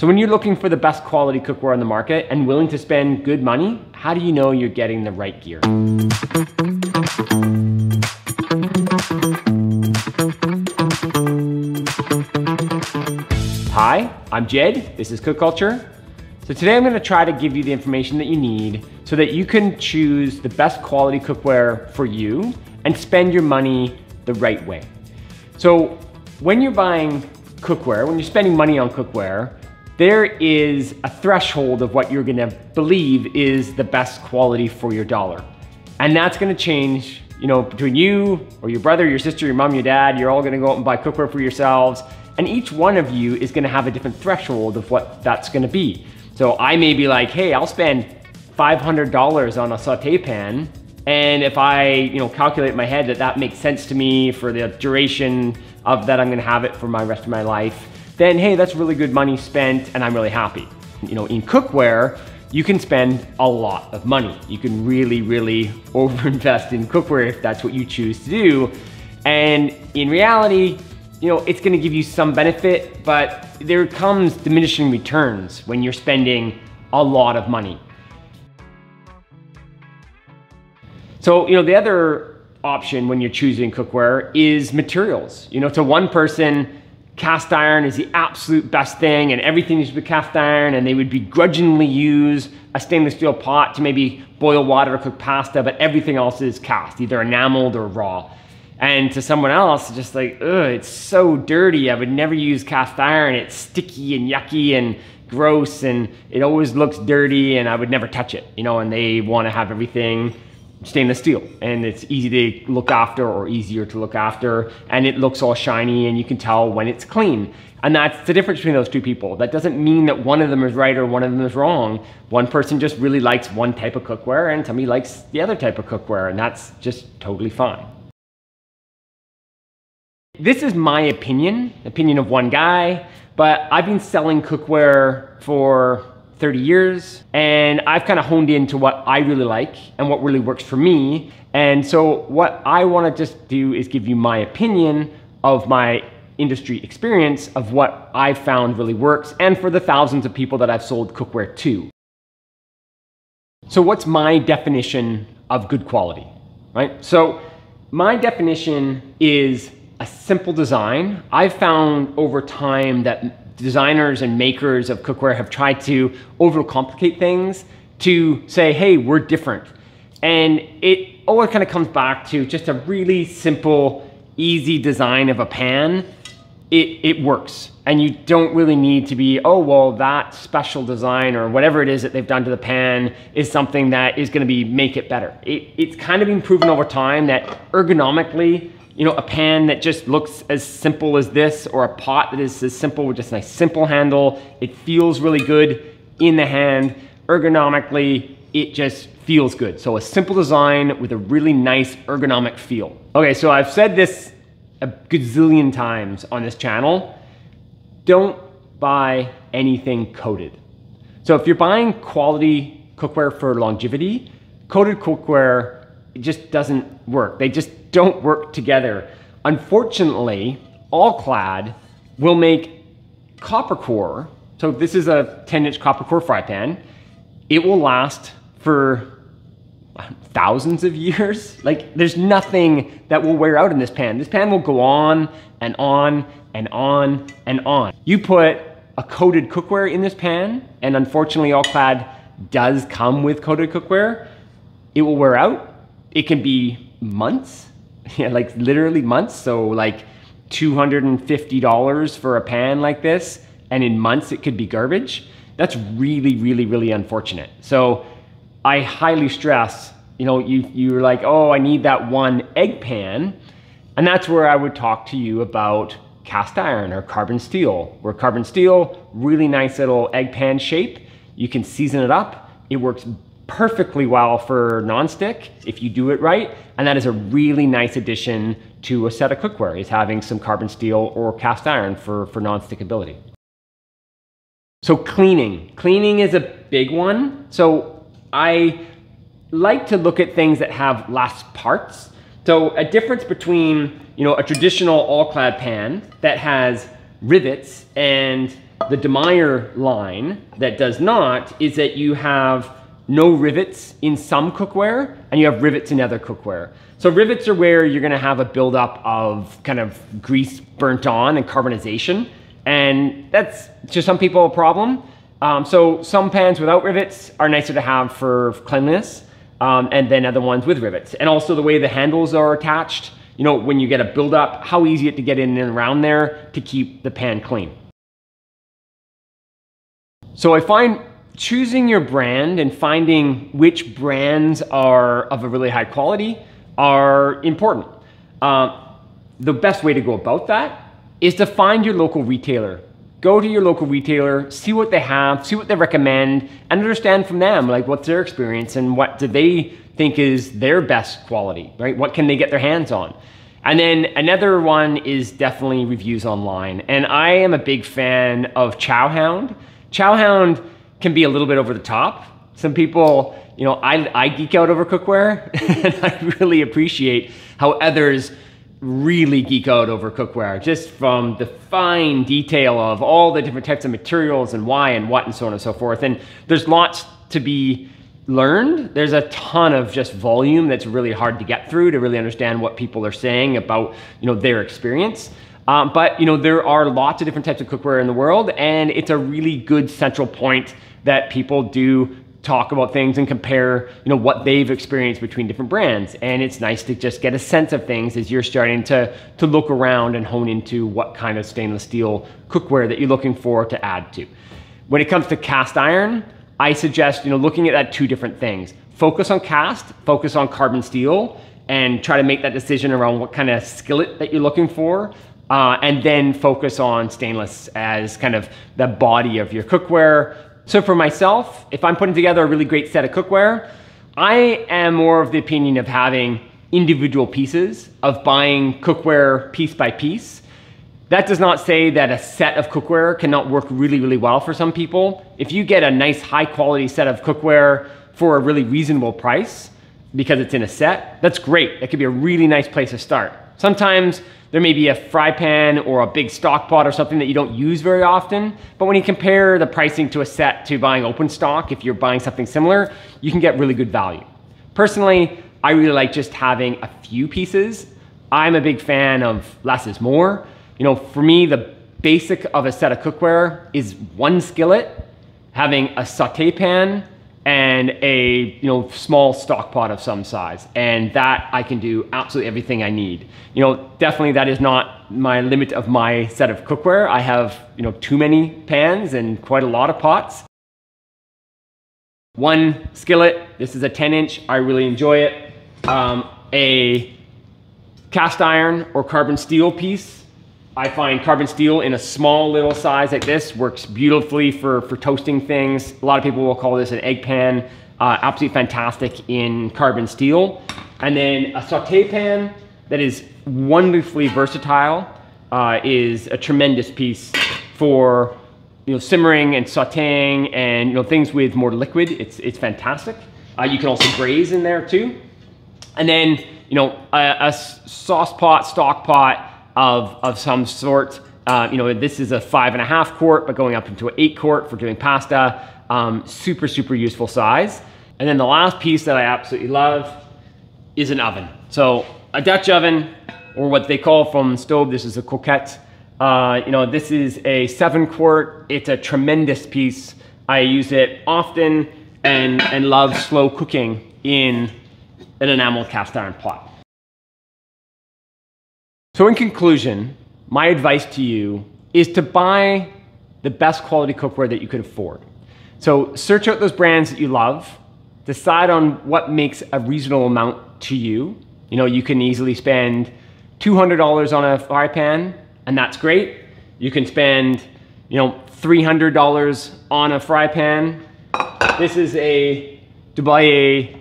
So when you're looking for the best quality cookware on the market and willing to spend good money, how do you know you're getting the right gear? Hi, I'm Jed, this is Cook Culture. So today I'm gonna to try to give you the information that you need so that you can choose the best quality cookware for you and spend your money the right way. So when you're buying cookware, when you're spending money on cookware, there is a threshold of what you're gonna believe is the best quality for your dollar. And that's gonna change, you know, between you or your brother, your sister, your mom, your dad, you're all gonna go out and buy cookware for yourselves. And each one of you is gonna have a different threshold of what that's gonna be. So I may be like, hey, I'll spend $500 on a saute pan. And if I, you know, calculate in my head that that makes sense to me for the duration of that I'm gonna have it for my rest of my life, then hey, that's really good money spent and I'm really happy. You know, in cookware, you can spend a lot of money. You can really, really overinvest in cookware if that's what you choose to do. And in reality, you know, it's gonna give you some benefit, but there comes diminishing returns when you're spending a lot of money. So, you know, the other option when you're choosing cookware is materials. You know, to one person, cast iron is the absolute best thing and everything needs to be cast iron and they would begrudgingly use a stainless steel pot to maybe boil water or cook pasta, but everything else is cast, either enameled or raw. And to someone else, just like, ugh, it's so dirty. I would never use cast iron. It's sticky and yucky and gross and it always looks dirty and I would never touch it, you know, and they want to have everything stainless steel and it's easy to look after or easier to look after and it looks all shiny and you can tell when it's clean. And that's the difference between those two people. That doesn't mean that one of them is right or one of them is wrong. One person just really likes one type of cookware and somebody likes the other type of cookware and that's just totally fine. This is my opinion, opinion of one guy, but I've been selling cookware for 30 years and I've kind of honed into what I really like and what really works for me. And so what I want to just do is give you my opinion of my industry experience of what I've found really works and for the thousands of people that I've sold cookware to. So what's my definition of good quality, right? So my definition is a simple design. I've found over time that designers and makers of cookware have tried to overcomplicate things to say, hey, we're different. And it always kind of comes back to just a really simple, easy design of a pan. It, it works. And you don't really need to be, oh, well, that special design or whatever it is that they've done to the pan is something that is gonna be make it better. It, it's kind of been proven over time that ergonomically, you know, a pan that just looks as simple as this or a pot that is as simple with just a nice simple handle. It feels really good in the hand. Ergonomically, it just feels good. So a simple design with a really nice ergonomic feel. Okay, so I've said this a gazillion times on this channel. Don't buy anything coated. So if you're buying quality cookware for longevity, coated cookware just doesn't work. They just don't work together. Unfortunately, All-Clad will make copper core. So this is a 10 inch copper core fry pan. It will last for thousands of years. Like there's nothing that will wear out in this pan. This pan will go on and on and on and on. You put a coated cookware in this pan, and unfortunately All-Clad does come with coated cookware, it will wear out. It can be months, yeah, like literally months. So like $250 for a pan like this, and in months it could be garbage. That's really, really, really unfortunate. So I highly stress, you know, you, you're like, oh, I need that one egg pan. And that's where I would talk to you about cast iron or carbon steel, where carbon steel, really nice little egg pan shape. You can season it up. It works perfectly well for nonstick if you do it right. And that is a really nice addition to a set of cookware is having some carbon steel or cast iron for, for nonstick ability. So cleaning. Cleaning is a big one. So I like to look at things that have less parts. So a difference between, you know, a traditional all-clad pan that has rivets and the Demeyere line that does not is that you have no rivets in some cookware and you have rivets in other cookware. So rivets are where you're gonna have a buildup of kind of grease burnt on and carbonization. And that's to some people a problem. Um, so some pans without rivets are nicer to have for cleanliness. Um, and then other ones with rivets. And also the way the handles are attached, you know, when you get a buildup, how easy it to get in and around there to keep the pan clean. So I find choosing your brand and finding which brands are of a really high quality are important. Uh, the best way to go about that is to find your local retailer. Go to your local retailer, see what they have, see what they recommend, and understand from them like what's their experience and what do they think is their best quality, right? What can they get their hands on? And then another one is definitely reviews online. And I am a big fan of Chowhound. Chowhound can be a little bit over the top. Some people, you know, I, I geek out over cookware and I really appreciate how others really geek out over cookware, just from the fine detail of all the different types of materials and why and what and so on and so forth. And there's lots to be learned. There's a ton of just volume that's really hard to get through to really understand what people are saying about, you know, their experience. Um, but you know, there are lots of different types of cookware in the world, and it's a really good central point that people do talk about things and compare you know what they've experienced between different brands. And it's nice to just get a sense of things as you're starting to to look around and hone into what kind of stainless steel cookware that you're looking for to add to. When it comes to cast iron i suggest you know looking at that two different things. Focus on cast focus on carbon steel and try to make that decision around what kind of skillet that you're looking for uh, and then focus on stainless as kind of the body of your cookware so for myself, if I'm putting together a really great set of cookware, I am more of the opinion of having individual pieces, of buying cookware piece by piece. That does not say that a set of cookware cannot work really, really well for some people. If you get a nice high quality set of cookware for a really reasonable price, because it's in a set, that's great. That could be a really nice place to start. Sometimes there may be a fry pan or a big stock pot or something that you don't use very often, but when you compare the pricing to a set to buying open stock, if you're buying something similar, you can get really good value. Personally, I really like just having a few pieces. I'm a big fan of less is more. You know, for me, the basic of a set of cookware is one skillet, having a saute pan, and a you know small stock pot of some size. And that I can do absolutely everything I need. You know definitely that is not my limit of my set of cookware. I have you know too many pans and quite a lot of pots. One skillet this is a 10 inch I really enjoy it. Um, a cast iron or carbon steel piece I find carbon steel in a small little size like this works beautifully for, for toasting things. A lot of people will call this an egg pan. Uh, absolutely fantastic in carbon steel. And then a saute pan that is wonderfully versatile uh, is a tremendous piece for you know, simmering and sauteing and you know, things with more liquid. It's, it's fantastic. Uh, you can also braise in there too. And then, you know, a, a sauce pot, stock pot, of, of some sort. Uh, you know, this is a five and a half quart, but going up into an eight quart for doing pasta. Um, super, super useful size. And then the last piece that I absolutely love is an oven. So a Dutch oven, or what they call from stove, this is a cocotte. Uh, you know, this is a seven quart. It's a tremendous piece. I use it often and, and love slow cooking in an enamel cast iron pot. So, in conclusion, my advice to you is to buy the best quality cookware that you could afford. So, search out those brands that you love, decide on what makes a reasonable amount to you. You know, you can easily spend $200 on a fry pan, and that's great. You can spend, you know, $300 on a fry pan. This is a de Buyer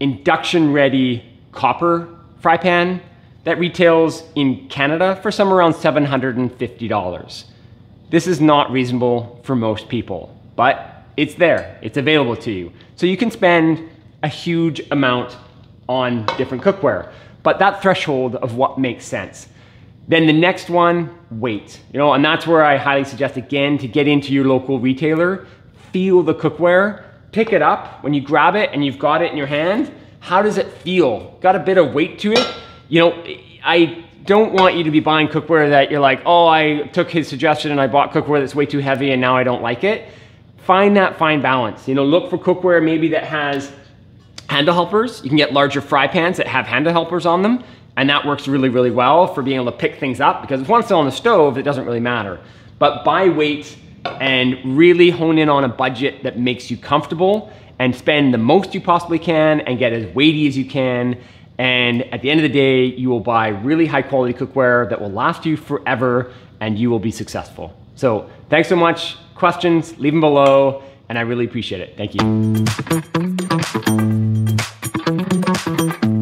induction ready copper fry pan that retails in Canada for somewhere around $750. This is not reasonable for most people, but it's there, it's available to you. So you can spend a huge amount on different cookware, but that threshold of what makes sense. Then the next one, weight. You know, and that's where I highly suggest again to get into your local retailer, feel the cookware, pick it up when you grab it and you've got it in your hand. How does it feel? Got a bit of weight to it? You know, I don't want you to be buying cookware that you're like, oh, I took his suggestion and I bought cookware that's way too heavy and now I don't like it. Find that fine balance. You know, look for cookware maybe that has handle helpers. You can get larger fry pans that have handle helpers on them. And that works really, really well for being able to pick things up because if one's still on the stove, it doesn't really matter. But buy weight and really hone in on a budget that makes you comfortable and spend the most you possibly can and get as weighty as you can. And at the end of the day, you will buy really high quality cookware that will last you forever and you will be successful. So thanks so much. Questions, leave them below and I really appreciate it. Thank you.